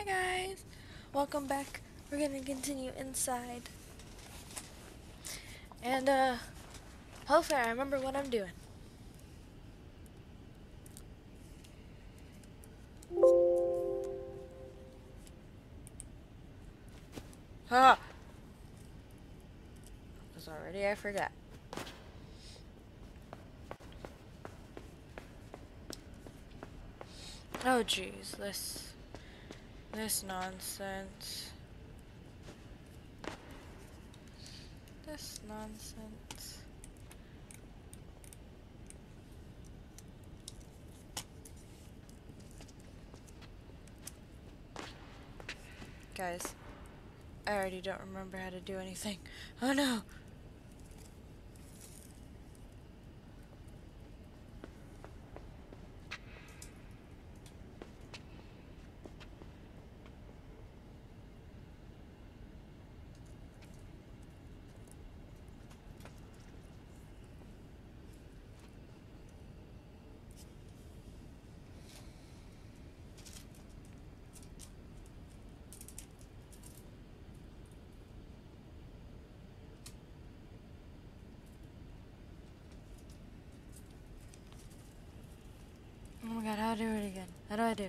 Hi guys! Welcome back. We're gonna continue inside. And uh hopefully I remember what I'm doing. Ah! Because already I forgot. Oh jeez, this this nonsense. This nonsense. Guys, I already don't remember how to do anything. Oh no! Oh my god, how do I do it again? How do I do?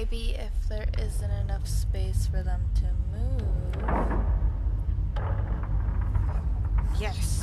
Maybe if there isn't enough space for them to move. Yes.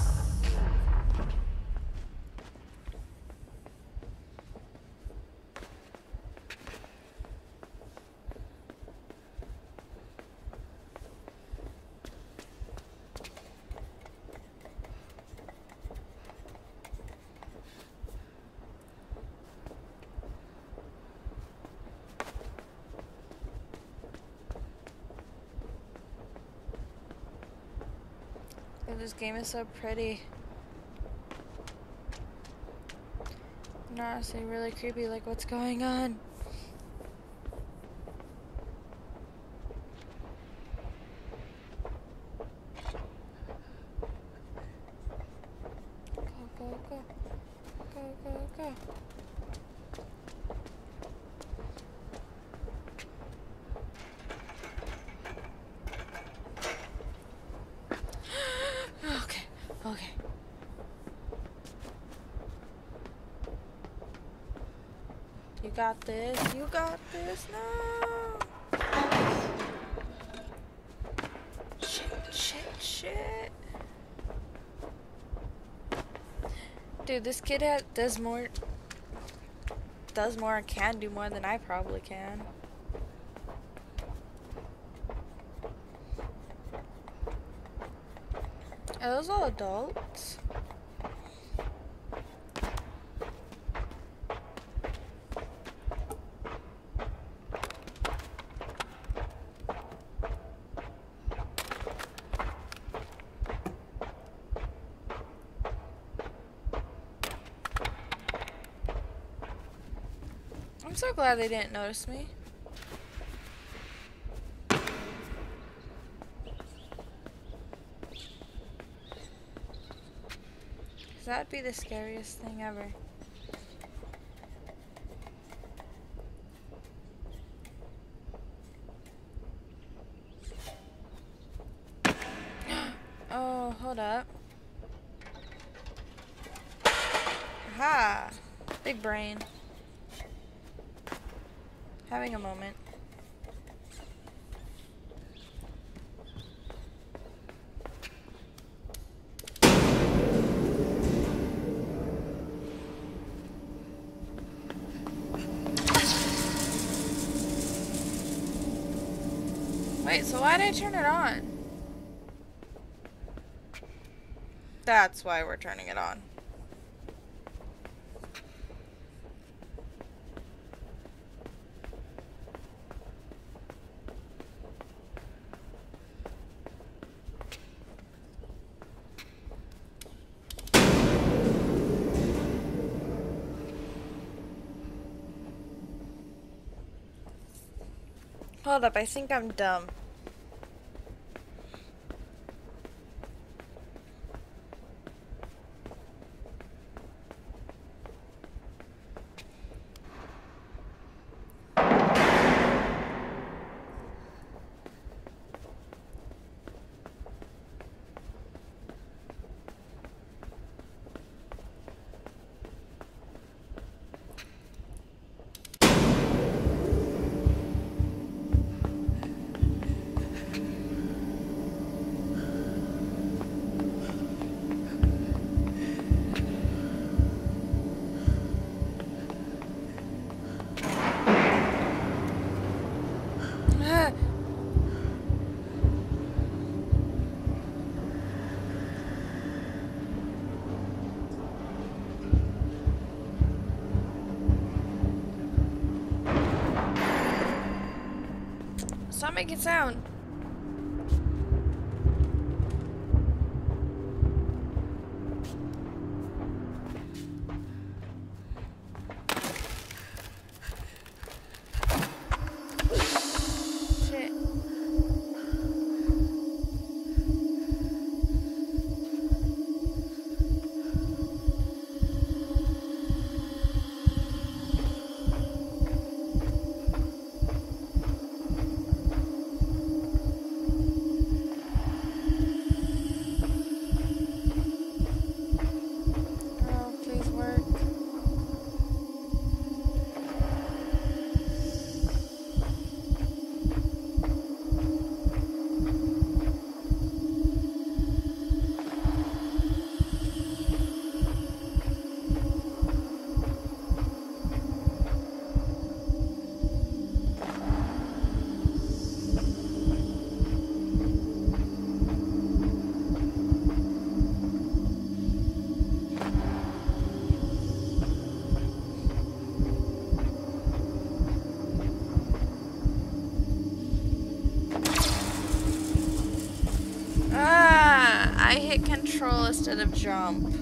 And this game is so pretty. Honestly, really creepy. Like, what's going on? Go, go, go. Go, go, go. okay, okay. You got this. You No. Shit, shit, shit. Dude, this kid ha does more. Does more and can do more than I probably can. Are those all adults? I'm so glad they didn't notice me. Cause That'd be the scariest thing ever. oh, hold up. Ha! Big brain having a moment. Wait, so why did I turn it on? That's why we're turning it on. Up, I think I'm dumb. Stop making sound. Control instead of jump.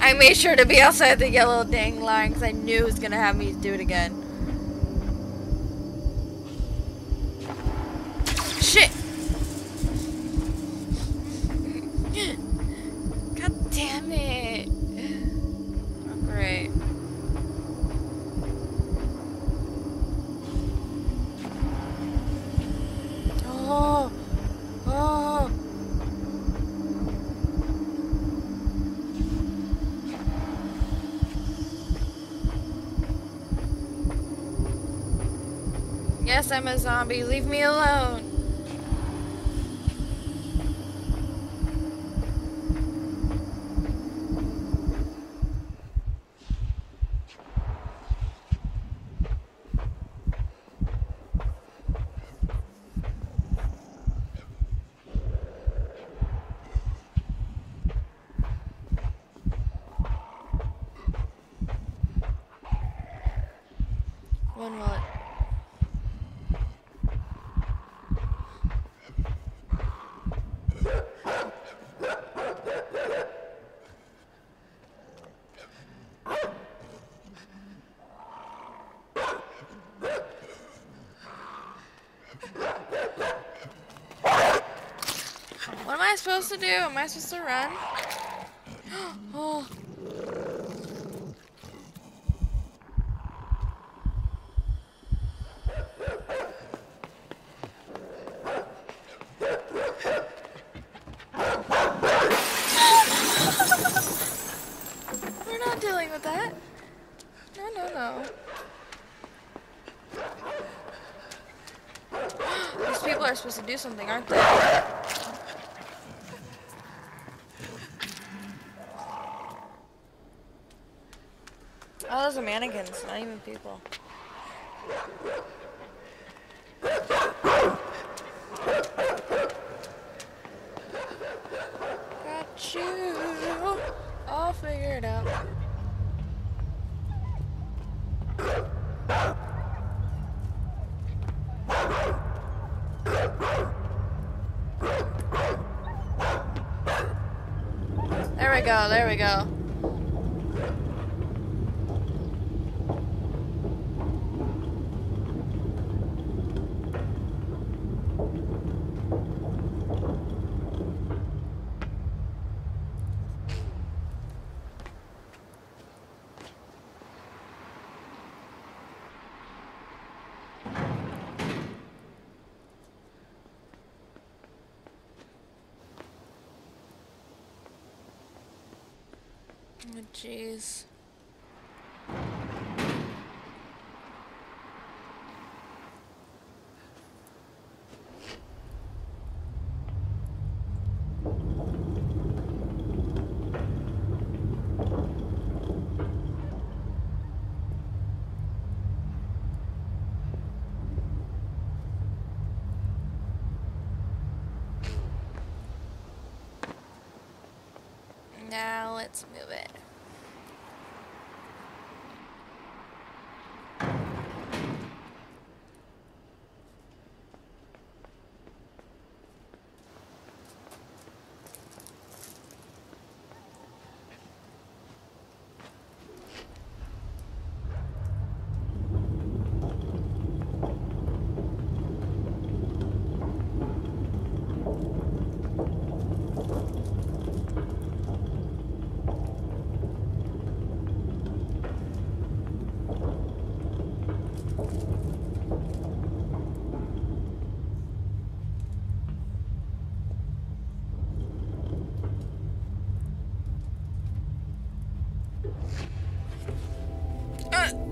I made sure to be outside the yellow dang line because I knew it was gonna have me do it again. Yes, I'm a zombie. Leave me alone. When will it? What am I supposed to do? Am I supposed to run? oh. We're not dealing with that. No, no, no. These people are supposed to do something, aren't they? those are people. Got you. I'll figure it out. There we go, there we go. Oh, jeez. Now let's move it. Uh.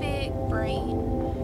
Big brain.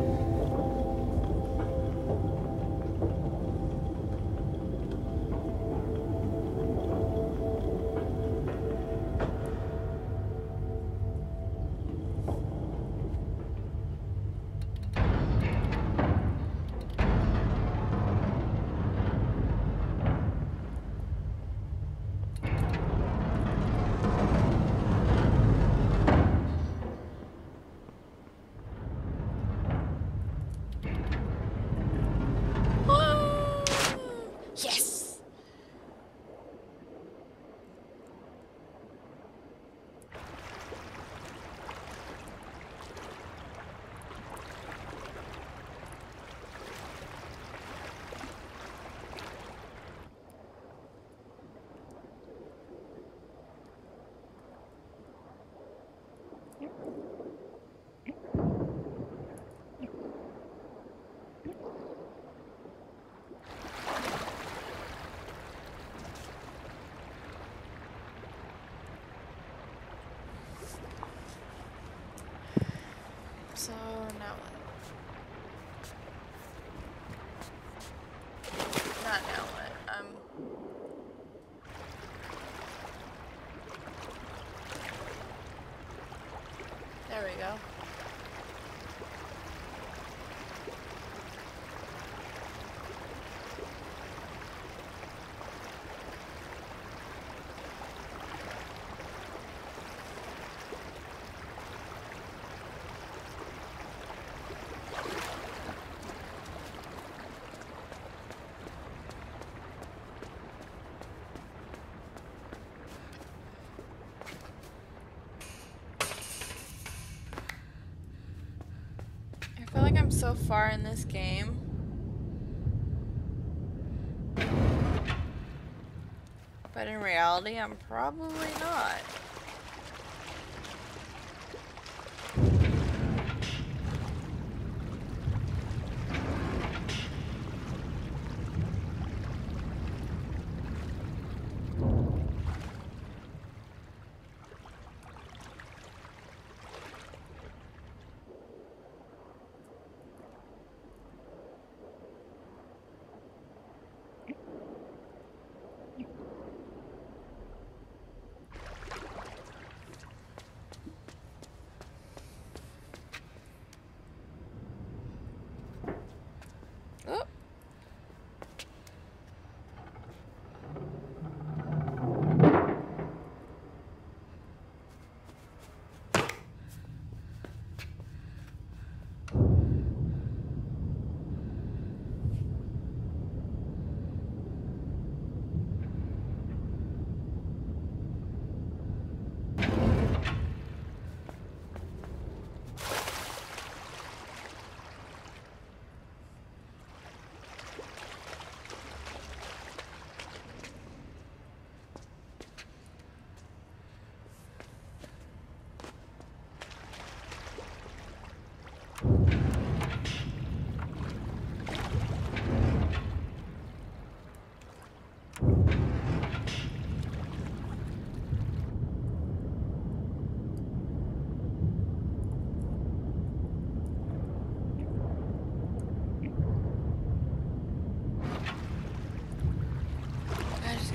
So now what? Not now what? Um. There we go. I'm so far in this game. But in reality, I'm probably not.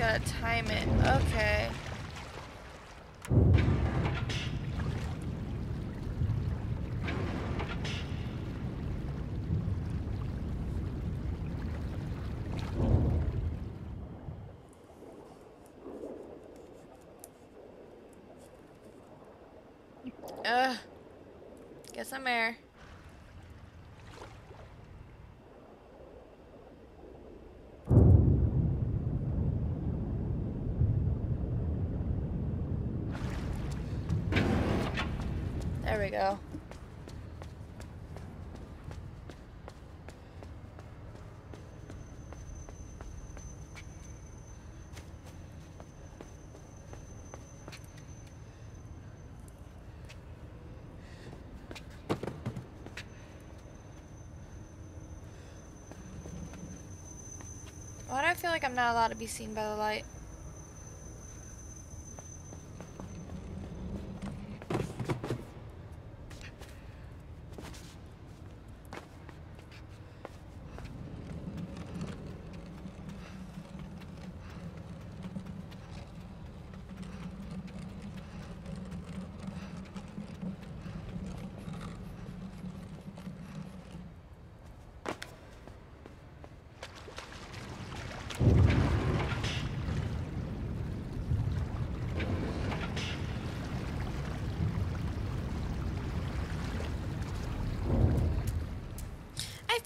Gotta time it. Okay. Ugh. Get some air. go. Why do I feel like I'm not allowed to be seen by the light?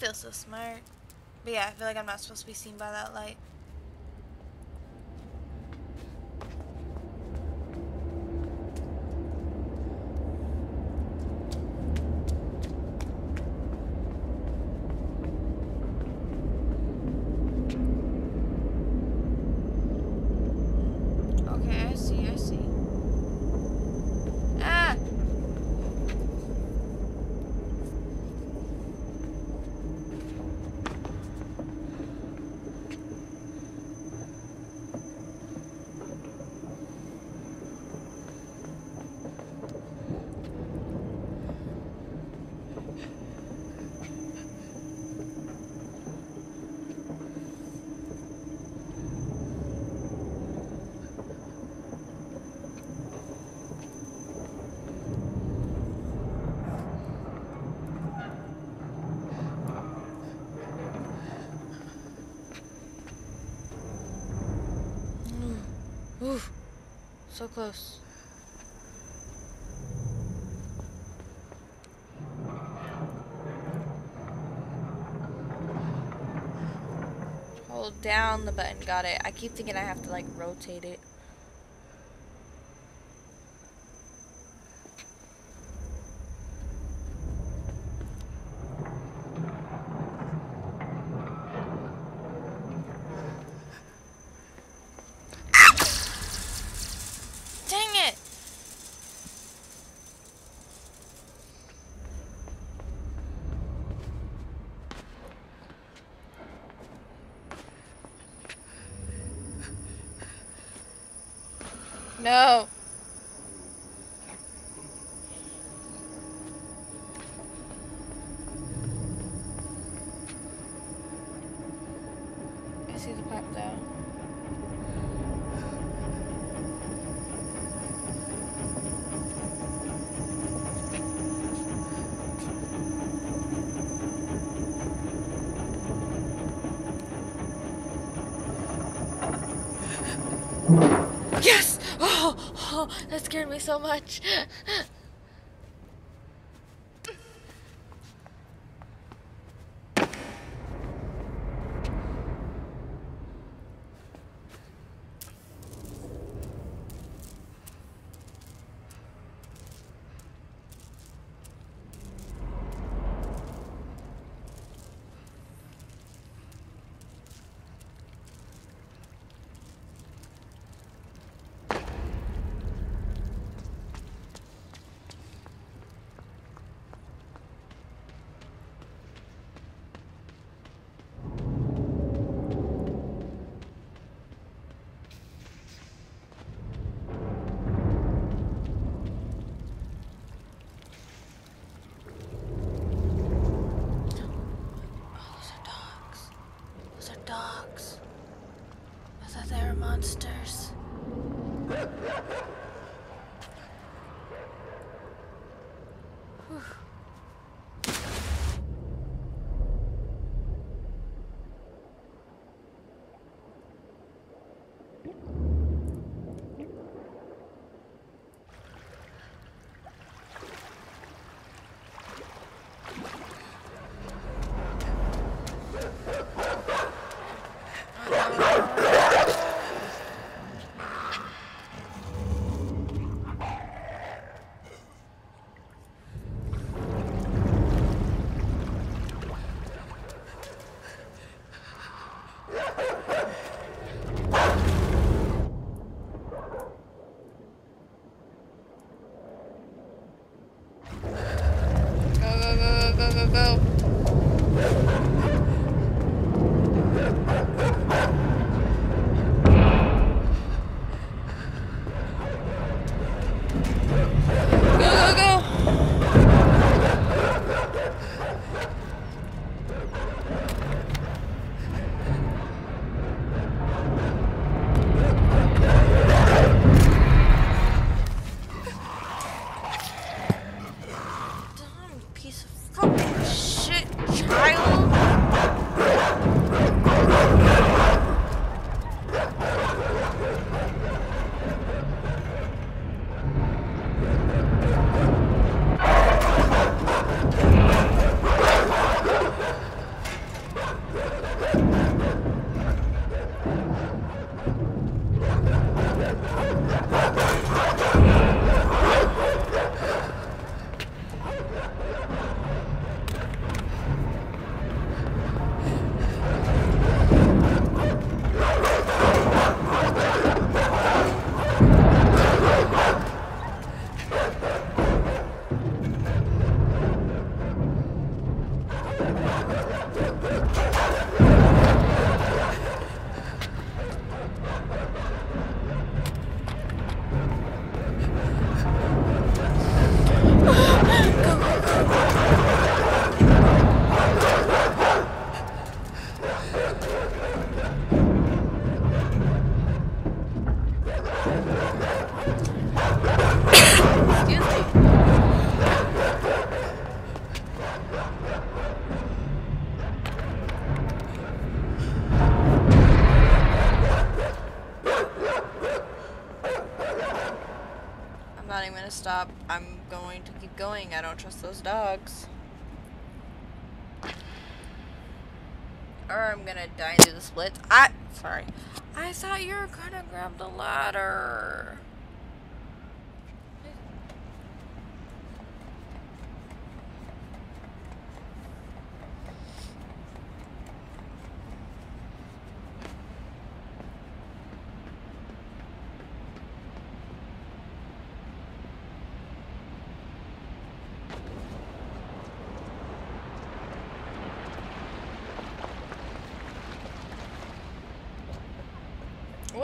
feel so smart. But yeah, I feel like I'm not supposed to be seen by that light. So close. Hold down the button. Got it. I keep thinking I have to like rotate it. No. I see the pipe though. Yes! That scared me so much. Oh, those are dogs. Those are dogs. I thought stop. I'm going to keep going. I don't trust those dogs. Or I'm gonna die through the splits. I sorry. I thought you were gonna grab the ladder.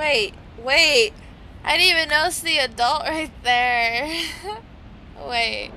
Wait, wait. I didn't even notice the adult right there. Wait.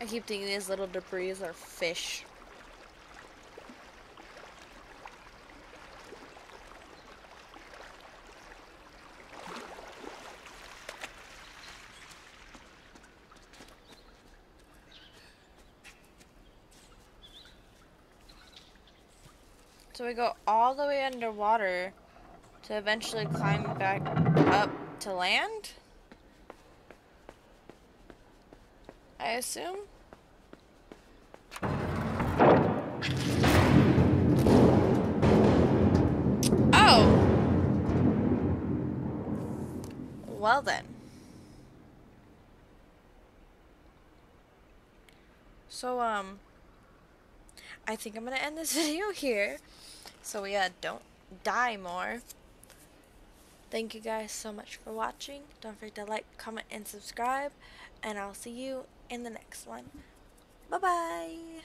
I keep thinking these little debris are fish. So we go all the way underwater to eventually climb back up to land? I assume? Oh! Well then. So, um, I think I'm gonna end this video here. So we uh, don't die more. Thank you guys so much for watching. Don't forget to like, comment, and subscribe. And I'll see you in the next one. Bye-bye.